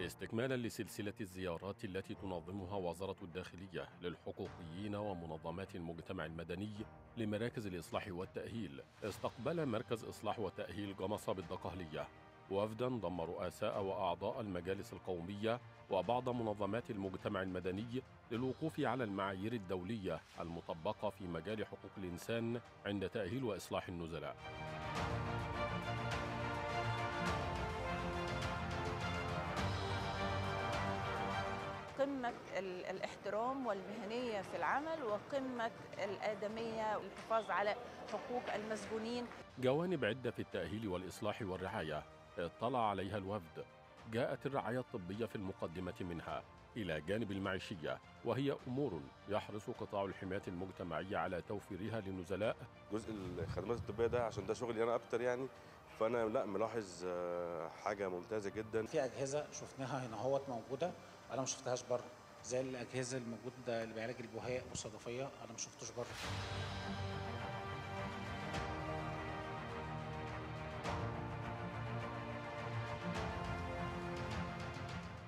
استكمالا لسلسلة الزيارات التي تنظمها وزارة الداخلية للحقوقيين ومنظمات المجتمع المدني لمراكز الإصلاح والتأهيل. استقبل مركز إصلاح وتأهيل جمصة بالدقهلية. وفدا ضم رؤساء وأعضاء المجالس القومية وبعض منظمات المجتمع المدني للوقوف على المعايير الدولية المطبقة في مجال حقوق الإنسان عند تأهيل وإصلاح النزلاء. قمة ال- الاحترام والمهنية في العمل وقمة الآدمية والحفاظ على حقوق المسجونين. جوانب عدة في التأهيل والإصلاح والرعاية اطلع عليها الوفد. جاءت الرعاية الطبية في المقدمة منها إلى جانب المعيشية وهي أمور يحرص قطاع الحماية المجتمعية على توفيرها للنزلاء. جزء الخدمات الطبية ده عشان ده شغلي أنا أكتر يعني فانا لا ملاحظ آه، حاجة ممتازة جدا. في أجهزة شفناها هنا أهوت موجودة أنا ما شفتهاش بره. زي الأجهزة الموجودة اللي بيعالج البهاء والصدفية أنا ما شفتوش بره.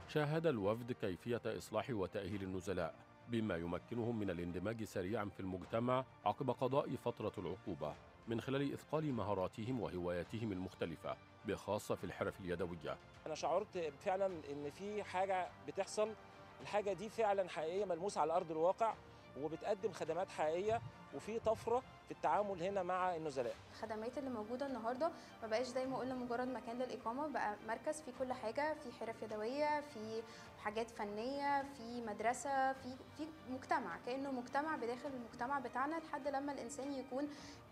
شاهد الوفد كيفية إصلاح وتأهيل النزلاء بما يمكنهم من الاندماج سريعا في المجتمع عقب قضاء فترة العقوبة. من خلال إثقال مهاراتهم وهواياتهم المختلفة بخاصة في الحرف اليدوية. أنا شعرت فعلا إن في حاجة بتحصل الحاجة دي فعلا حقيقية ملموسة على أرض الواقع. وبتقدم خدمات حقيقية وفي طفرة في التعامل هنا مع النزلاء. الخدمات اللي موجودة النهارده ما بقاش زي ما قلنا مجرد مكان للإقامة بقى مركز فيه كل حاجة في حرف يدوية في حاجات فنية في مدرسة في في مجتمع. كأنه مجتمع بداخل المجتمع بتاعنا لحد لما الإنسان يكون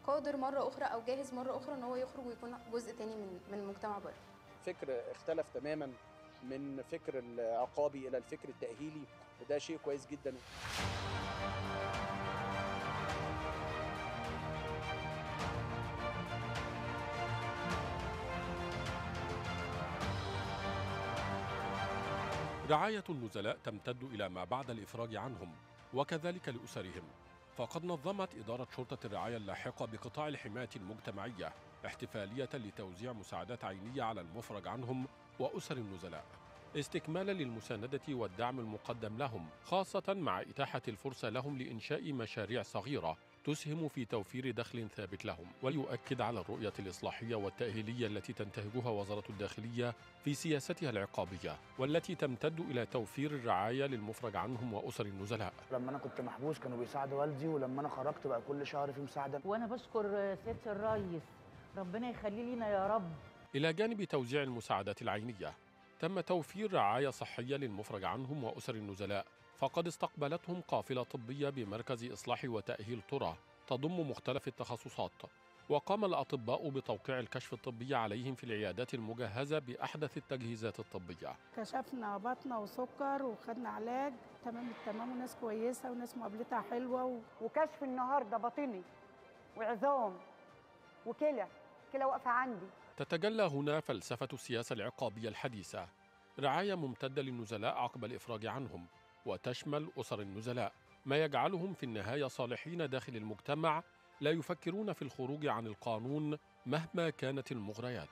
قادر مرة أخرى أو جاهز مرة أخرى إن هو يخرج ويكون جزء تاني من من المجتمع بره. فكر اختلف تماما من فكر العقابي إلى الفكر التأهيلي وده شيء كويس جدا. رعاية النزلاء تمتد إلى ما بعد الإفراج عنهم وكذلك لأسرهم. فقد نظمت إدارة شرطة الرعاية اللاحقة بقطاع الحماية المجتمعية احتفالية لتوزيع مساعدات عينية على المفرج عنهم وأسر النزلاء. استكمالا للمساندة والدعم المقدم لهم خاصة مع إتاحة الفرصة لهم لإنشاء مشاريع صغيرة تسهم في توفير دخل ثابت لهم ويؤكد على الرؤية الإصلاحية والتأهيلية التي تنتهجها وزارة الداخلية في سياستها العقابية والتي تمتد إلى توفير الرعاية للمفرج عنهم وأسر النزلاء. لما أنا كنت محبوس كانوا بيساعدوا والدي ولما أنا خرجت بقى كل شهر في مساعدة. وأنا بشكر سيادة الريس ربنا يخليه لينا يا رب. إلى جانب توزيع المساعدات العينية تم توفير رعاية صحية للمفرج عنهم وأسر النزلاء فقد استقبلتهم قافلة طبية بمركز إصلاح وتأهيل طرى تضم مختلف التخصصات وقام الأطباء بتوقيع الكشف الطبي عليهم في العيادات المجهزة بأحدث التجهيزات الطبية. كشفنا بطنة وسكر وخدنا علاج تمام التمام وناس كويسة وناس مقابلتها حلوة و... وكشف النهارده باطني وعظام وكلى كلى واقفة عندي. تتجلى هنا فلسفة السياسة العقابية الحديثة. رعاية ممتدة للنزلاء عقب الإفراج عنهم وتشمل أسر النزلاء ما يجعلهم في النهاية صالحين داخل المجتمع لا يفكرون في الخروج عن القانون مهما كانت المغريات.